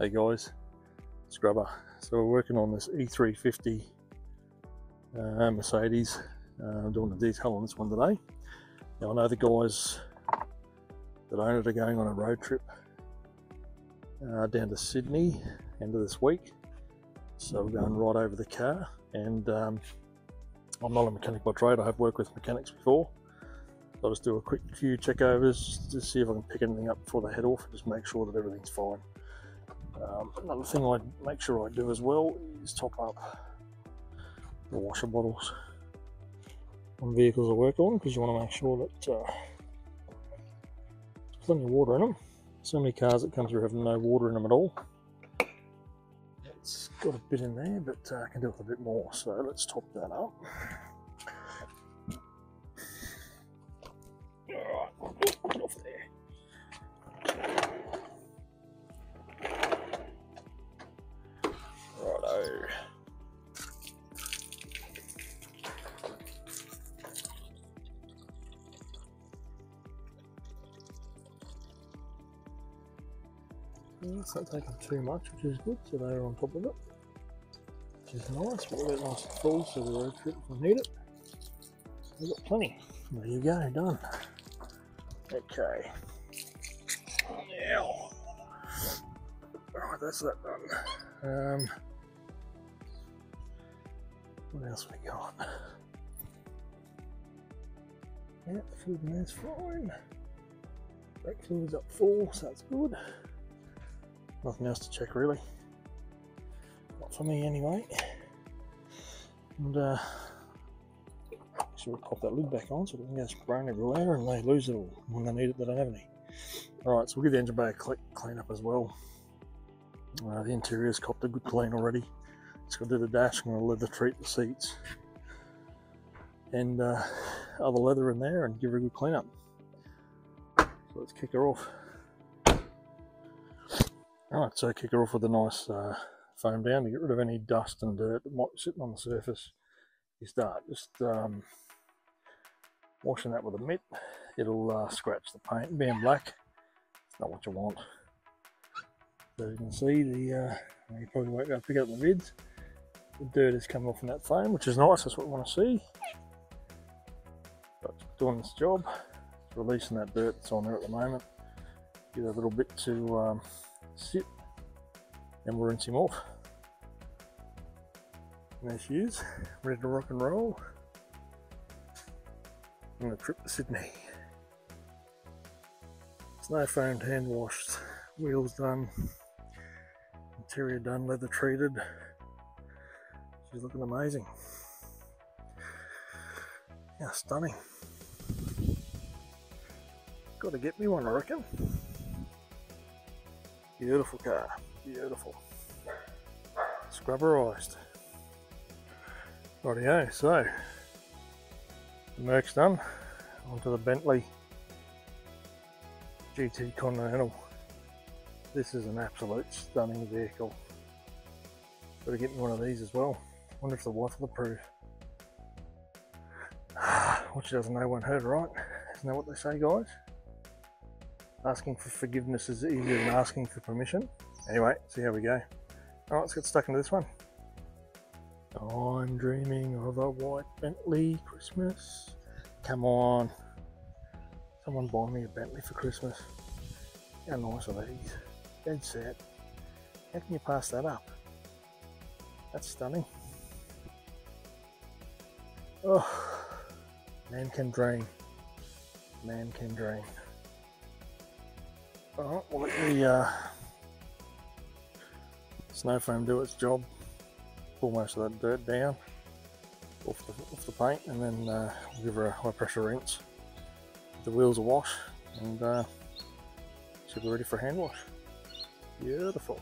Hey guys, Scruba. So we're working on this E350 uh, Mercedes. Uh, I'm doing the detail on this one today. Now I know the guys that own it are going on a road trip uh, down to Sydney end of this week. So we're going right over the car and um, I'm not a mechanic by trade. I have worked with mechanics before. So I'll just do a quick few checkovers to see if I can pick anything up before they head off and just make sure that everything's fine. Um, another thing I make sure I do as well is top up the washer bottles on vehicles I work on because you want to make sure that uh, there's plenty of water in them. So many cars that come through have no water in them at all. It's got a bit in there, but uh, I can do with a bit more. So let's top that up. It's not taking too much, which is good, so they're on top of it. Which is nice, we'll get nice and full so the road trip if we need it. We've got plenty. There you go, done. Okay. Now, alright, that's that done. Um, what else we got? Yeah, food in there's fine. Brake fluid's up full, so that's good. Nothing else to check really. Not for me anyway. And uh, so we'll pop that lid back on so it doesn't go spraying everywhere and they lose it all when they need it, they don't have any. Alright, so we'll give the engine bay a clean up as well. Uh, the interior's copped a good clean already. Just got to do the dash, I'm going to leather treat the seats and uh, other leather in there and give her a good clean up. So let's kick her off. Alright, so kick her off with a nice uh, foam down to get rid of any dust and dirt that might be sitting on the surface. You start just um, washing that with a mitt. It'll uh, scratch the paint. Being black, it's not what you want. So you can see the, uh, you probably won't be able to pick up the vids. The dirt is coming off in that foam, which is nice, that's what we want to see. But doing this job, releasing that dirt that's on there at the moment. Give a little bit to um, sit and we'll rinse him off. And there she is, ready to rock and roll. On the trip to Sydney. Snow foamed, hand washed, wheels done, interior done, leather treated. She's looking amazing. Yeah, stunning. Got to get me one, I reckon. Beautiful car, beautiful. Scrubberized. Rightio, so the Merc's done. Onto the Bentley GT Continental. This is an absolute stunning vehicle. Gotta get me one of these as well. Wonder if the wife will approve. What she doesn't know won't hurt, right? Isn't that what they say, guys? Asking for forgiveness is easier than asking for permission. Anyway, see how we go. Alright, let's get stuck into this one. I'm dreaming of a white Bentley Christmas. Come on. Someone buy me a Bentley for Christmas. How nice are these? Dead set. How can you pass that up? That's stunning. Oh, man can dream. Man can dream. We'll let the uh, snow foam do its job. Pull most of that dirt down off the, off the paint and then uh, we'll give her a high pressure rinse. The wheels a wash and uh, she'll be ready for hand wash. Beautiful.